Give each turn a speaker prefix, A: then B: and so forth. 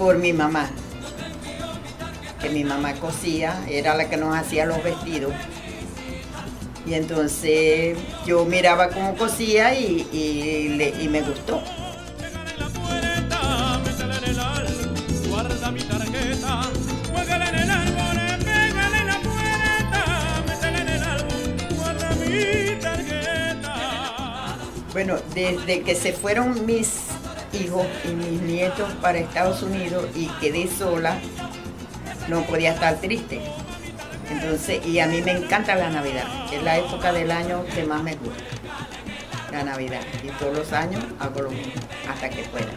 A: Por mi mamá. Que mi mamá cosía, era la que nos hacía los vestidos. Y entonces yo miraba cómo cosía y, y le- y me gustó. Bueno, desde que se fueron mis hijos y mis nietos para Estados Unidos y quedé sola, no podía estar triste. Entonces, y a mí me encanta la Navidad, es la época del año que más me gusta, la Navidad. Y todos los años hago lo mismo, hasta que pueda.